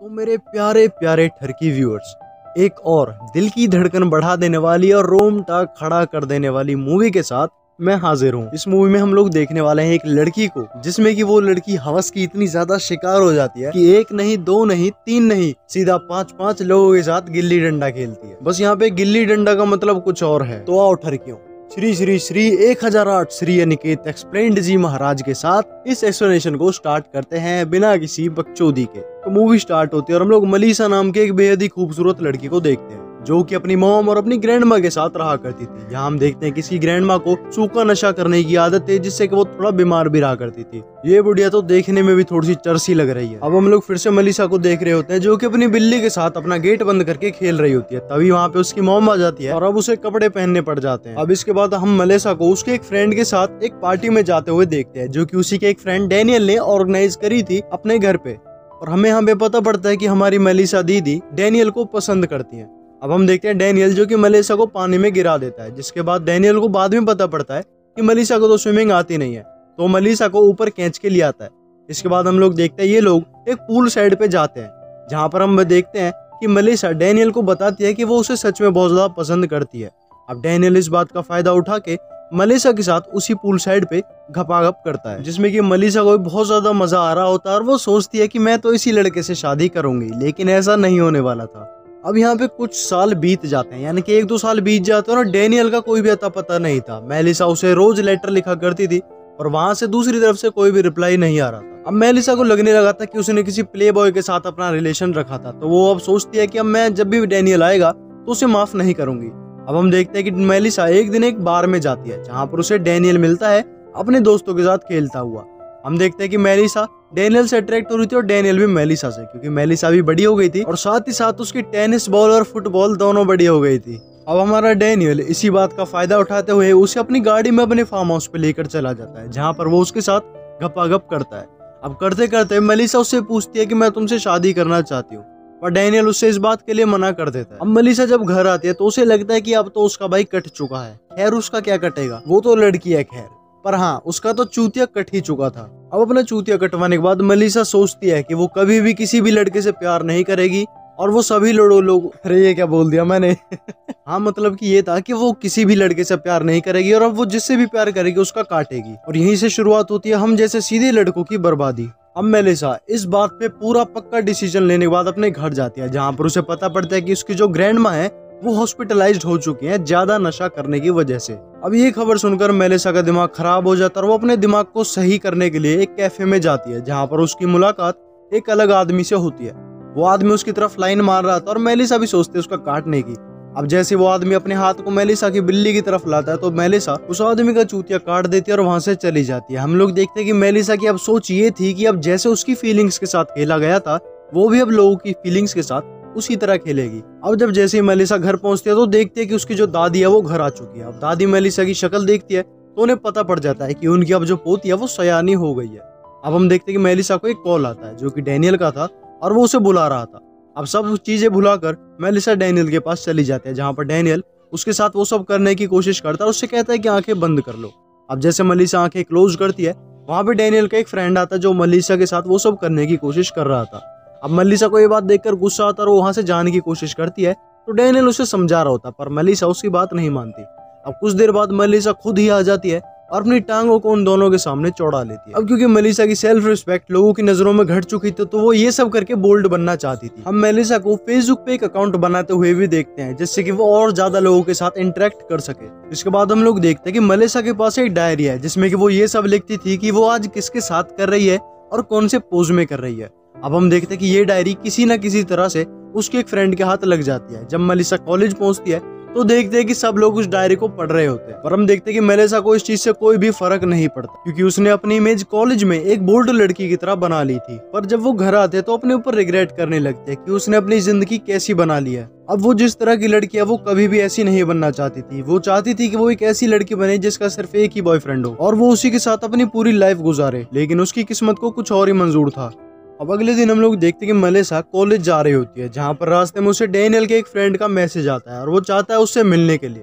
तो मेरे प्यारे प्यारे ठरकी व्यूअर्स एक और दिल की धड़कन बढ़ा देने वाली और रोम टाक खड़ा कर देने वाली मूवी के साथ मैं हाजिर हूँ। इस मूवी में हम लोग देखने वाले हैं एक लड़की को, जिसमें कि वो लड़की हवस की इतनी ज़्यादा शिकार हो जाती है कि एक नहीं, दो नहीं, तीन नहीं, सीधा पाँच पाँच लोगों के साथ गिल्ली डंडा खेलती है। बस यहाँ पे गिल्ली डंडा का मतलब कुछ और है। तो आओ ठरकियों। श्री श्री श्री एक हज़ार आठ श्री अनिकेत एक्सप्लेन जी महाराज के साथ इस एक्सप्लेनेशन को स्टार्ट करते हैं बिना किसी बकचोदी के। तो मूवी स्टार्ट होती है और हम लोग मलीसा नाम के एक बेहद ही खूबसूरत लड़की को देखते हैं। जो कि अपनी मोम और अपनी ग्रैंड माँ के साथ रहा करती थी। यहाँ हम देखते हैं किसी ग्रैंड माँ को सूखा नशा करने की आदत थी, जिससे कि वो थोड़ा बीमार भी रहा करती थी। ये बुढ़िया तो देखने में भी थोड़ी सी चरसी लग रही है। अब हम लोग फिर से मलिशा को देख रहे होते हैं, जो कि अपनी बिल्ली के साथ अपना गेट बंद करके खेल रही होती है। तभी वहाँ पे उसकी मोम आ जाती है और अब उसे कपड़े पहनने पड़ जाते हैं। अब इसके बाद हम मलेसा को उसके एक फ्रेंड के साथ एक पार्टी में जाते हुए देखते हैं, जो की उसी के एक फ्रेंड डेनियल ने ऑर्गेनाइज करी थी अपने घर पे। और हमें यहाँ पे पता पड़ता है कि हमारी मलिशा दीदी डेनियल को पसंद करती है। अब हम देखते हैं डेनियल जो कि मलेसा को पानी में गिरा देता है, जिसके बाद डेनियल को बाद में पता पड़ता है कि मलिसा को तो स्विमिंग आती नहीं है तो मलिसा को ऊपर खींच के ले आता है। इसके बाद हम लोग देखते हैं ये लोग एक पूल साइड पे जाते हैं, जहाँ पर हम देखते हैं कि मलिसा डेनियल को बताती है कि वो उसे सच में बहुत ज़्यादा पसंद करती है। अब डेनियल इस बात का फ़ायदा उठा के मलिसा के साथ उसी पूल साइड पे घपाघप करता है, जिसमें कि मलिसा को बहुत ज़्यादा मज़ा आ रहा होता है और वो सोचती है कि मैं तो इसी लड़के से शादी करूँगी, लेकिन ऐसा नहीं होने वाला था। अब यहाँ पे कुछ साल बीत जाते हैं, यानी कि एक दो साल बीत जाते हैं और डेनियल का कोई भी अता पता नहीं था। मेलिसा उसे रोज लेटर लिखा करती थी और वहाँ से दूसरी तरफ़ से कोई भी रिप्लाई नहीं आ रहा था। अब मेलिसा को लगने लगा था कि उसने किसी प्ले बॉय के साथ अपना रिलेशन रखा था तो वो अब सोचती है कि अब मैं जब भी डेनियल आएगा तो उसे माफ़ नहीं करूँगी। अब हम देखते हैं कि मेलिसा एक दिन एक बार में जाती है, जहाँ पर उसे डेनियल मिलता है, अपने दोस्तों के साथ खेलता हुआ। हम देखते हैं कि मेलिसा डेनियल से अट्रैक्ट हो रही थी और डेनियल भी मेलिसा से, क्योंकि मेलिसा भी बड़ी हो गई थी और साथ ही साथ उसकी टेनिस बॉल और फुटबॉल दोनों बड़ी हो गई थी। अब हमारा डेनियल इसी बात का फ़ायदा उठाते हुए उसे अपनी गाड़ी में अपने फार्म हाउस पे लेकर चला जाता है, जहाँ पर वो उसके साथ गपागप करता है। अब करते करते मेलिसा उससे पूछती है कि मैं तुमसे शादी करना चाहती हूँ, पर डेनियल उससे इस बात के लिए मना कर देता है। अब मलिसा जब घर आती है तो उसे लगता है कि अब तो उसका भाई कट चुका है। खैर, उसका क्या कटेगा? वो तो लड़की है, खैर। पर हाँ उसका तो चूतिया कट ही चुका था। अब अपना चूतिया कटवाने के बाद मलिसा सोचती है कि वो कभी भी किसी भी लड़के से प्यार नहीं करेगी और वो सभी लड़ो लोग, अरे ये क्या बोल दिया मैंने? हाँ मतलब कि ये था कि वो किसी भी लड़के से प्यार नहीं करेगी और अब वो जिससे भी प्यार करेगी उसका काटेगी। और यहीं से शुरुआत होती है हम जैसे सीधे लड़कों की बर्बादी। अब मेलिसा इस बात पे पूरा पक्का डिसीज़न लेने के बाद अपने घर जाती है, जहाँ पर उसे पता पड़ता है कि उसकी जो ग्रैंड है, वो हॉस्पिटलाइज्ड हो चुकी हैं, ज़्यादा नशा करने की वजह से। अब ये खबर सुनकर मेलेसा का दिमाग खराब हो जाता है और वो अपने दिमाग को सही करने के लिए एक कैफ़े में जाती है, जहाँ पर उसकी मुलाकात एक अलग आदमी से होती है। वो आदमी उसकी तरफ़ लाइन मार रहा था और मेलिसा भी सोचती है उसका काटने की। अब जैसे वो आदमी अपने हाथ को मेलिसा की बिल्ली की तरफ़ लाता है तो मेलिसा उस आदमी का चूतिया काट देती है और वहाँ से चली जाती है। हम लोग देखते हैं कि मेलिसा की अब सोच ये थी कि अब जैसे उसकी फीलिंग्स के साथ खेला गया था, वो भी अब लोगों की फीलिंग्स के साथ उसी तरह खेलेगी। अब जब जैसे ही मेलिसा घर पहुँचती है तो देखती है कि उसकी जो दादी है, वो घर आ चुकी है। अब दादी मेलिसा की शक्ल देखती है तो उन्हें पता पड़ जाता है कि उनकी अब जो पोती है, वो सयानी हो गई है। अब हम देखते हैं कि मेलिसा को एक कॉल आता है, जो कि डेनियल का था, और वो उसे बुला रहा था। अब सब चीज़ें भुलाकर मेलिसा डेनियल के पास चली जाती है, जहाँ पर डेनियल उसके साथ वो सब करने की कोशिश करता है उससे कहता है कि आँखें बंद कर लो। अब जैसे मलिसा आँखें क्लोज करती है, वहाँ पे डेनियल का एक फ्रेंड आता है, जो मलिसा के साथ वो सब करने की कोशिश कर रहा था। अब मलिसा को ये बात देखकर गुस्सा आता और वो वहाँ से जाने की कोशिश करती है तो डैनियल उसे समझा रहा होता, पर मलिसा उसकी बात नहीं मानती। अब कुछ देर बाद मलिसा खुद ही आ जाती है और अपनी टांगों को उन दोनों के सामने चौड़ा लेती है। अब क्योंकि मेलिसा की सेल्फ रिस्पेक्ट लोगों की नज़रों में घट चुकी थी तो वो ये सब करके बोल्ड बनना चाहती थी। हम मेलिसा को फेसबुक पे एक अकाउंट बनाते हुए भी देखते हैं, जिससे कि वो और ज़्यादा लोगों के साथ इंटरेक्ट कर सके। इसके बाद हम लोग देखते हैं कि मलिसा के पास एक डायरी है, जिसमें कि वो ये सब लिखती थी कि वो आज किसके साथ कर रही है और कौन से पोज में कर रही है। अब हम देखते हैं कि ये डायरी किसी न किसी तरह से उसके एक फ्रेंड के हाथ लग जाती है। जब मलिसा कॉलेज पहुँचती है तो देखते हैं कि सब लोग उस डायरी को पढ़ रहे होते हैं। पर हम देखते हैं कि मेलेसा को इस चीज़ से कोई भी फ़र्क नहीं पड़ता, क्योंकि उसने अपनी इमेज कॉलेज में एक बोल्ड लड़की की तरह बना ली थी। पर जब वो घर आते तो अपने ऊपर रिग्रेट करने लगते हैं कि उसने अपनी ज़िंदगी कैसी बना ली है। अब वो जिस तरह की लड़की है, वो कभी भी ऐसी नहीं बनना चाहती थी। वो चाहती थी कि वो एक ऐसी लड़की बने जिसका सिर्फ़ एक ही बॉयफ्रेंड हो, और वो उसी के साथ अपनी पूरी लाइफ गुजारे। लेकिन उसकी किस्मत को कुछ और ही मंजूर था। अब अगले दिन हम लोग देखते हैं कि मलेसा कॉलेज जा रही होती है, जहाँ पर रास्ते में उसे डेनियल के एक फ्रेंड का मैसेज आता है और वो चाहता है उससे मिलने के लिए।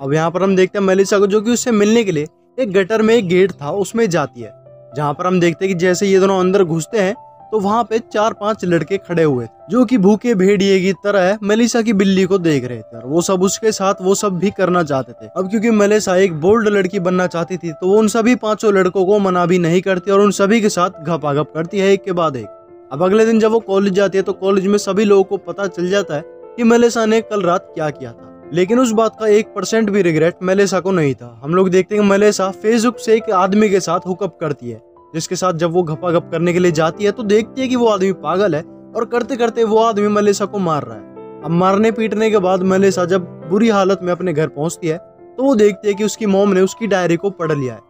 अब यहाँ पर हम देखते हैं मलेसा को जो कि उससे मिलने के लिए एक गटर में एक गेट था, उसमें जाती है। जहाँ पर हम देखते हैं कि जैसे ये दोनों अंदर घुसते हैं तो वहाँ पे चार पाँच लड़के खड़े हुए थे, जो कि भूखे भेड़िए की तरह मेलिसा की बिल्ली को देख रहे थे और वो सब उसके साथ वो सब भी करना चाहते थे। अब क्योंकि मेलिसा एक बोल्ड लड़की बनना चाहती थी तो वो उन सभी पाँचों लड़कों को मना भी नहीं करती और उन सभी के साथ घपाघप करती है, एक के बाद एक। अब अगले दिन जब वो कॉलेज जाती है तो कॉलेज में सभी लोगों को पता चल जाता है कि मेलेसा ने कल रात क्या किया था। लेकिन उस बात का एक परसेंट भी रिग्रेट मेलेसा को नहीं था। हम लोग देखते हैं मेलेसा फेसबुक से एक आदमी के साथ हुकअप करती है, जिसके साथ जब वो घपा घप करने के लिए जाती है तो देखती है कि वो आदमी पागल है और करते करते वो आदमी मलेसा को मार रहा है। अब मारने पीटने के बाद मलेसा जब बुरी हालत में अपने घर पहुँचती है तो वो देखती है कि उसकी मोम ने उसकी डायरी को पढ़ लिया है।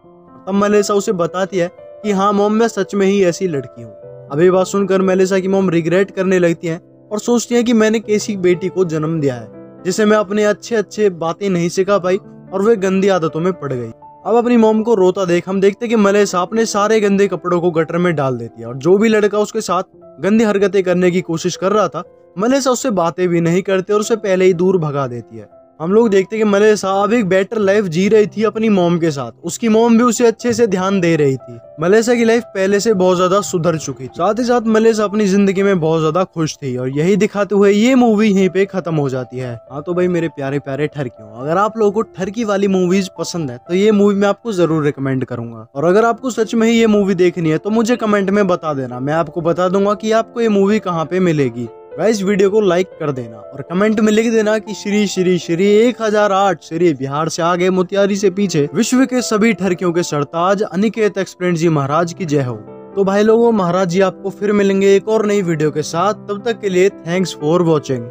तब मलेसा उसे बताती है कि हाँ मोम मैं सच में ही ऐसी लड़की हूँ। अब ये बात सुनकर मेलेसा की मोम रिग्रेट करने लगती है और सोचती है कि मैंने कैसी बेटी को जन्म दिया है, जिसे मैं अपने अच्छे अच्छे बातें नहीं सिखा पाई और वे गंदी आदतों में पड़ गई। अब अपनी मोम को रोता देख हम देखते कि मलेसा अपने सारे गंदे कपड़ों को गटर में डाल देती है और जो भी लड़का उसके साथ गंदी हरकतें करने की कोशिश कर रहा था, मलेसा उससे बातें भी नहीं करती और उसे पहले ही दूर भगा देती है। हम लोग देखते कि मलेसा अब एक बेटर लाइफ जी रही थी अपनी मोम के साथ। उसकी मोम भी उसे अच्छे से ध्यान दे रही थी। मलेसा की लाइफ पहले से बहुत ज़्यादा सुधर चुकी साथ ही साथ मलेसा अपनी ज़िंदगी में बहुत ज़्यादा खुश थी और यही दिखाते हुए ये मूवी यहीं पे खत्म हो जाती है। हाँ तो भाई मेरे प्यारे प्यारे ठरकियों अगर आप लोगों को ठरकी वाली मूवीज़ पसंद है तो ये मूवी मैं आपको ज़रूर रिकमेंड करूँगा। और अगर आपको सच में ही ये मूवी देखनी है तो मुझे कमेंट में बता देना। मैं आपको बता दूँगा की आपको ये मूवी कहाँ पे मिलेगी। गाइस वीडियो को लाइक कर देना और कमेंट में लिख देना कि श्री श्री श्री एक हज़ार आठ, श्री बिहार से आगे मोतियारी से पीछे विश्व के सभी ठरकियों के सरताज अनिकेत एक्सप्रेंट जी महाराज की जय हो। तो भाई लोगों, महाराज जी आपको फिर मिलेंगे एक और नई वीडियो के साथ। तब तक के लिए थैंक्स फॉर वॉचिंग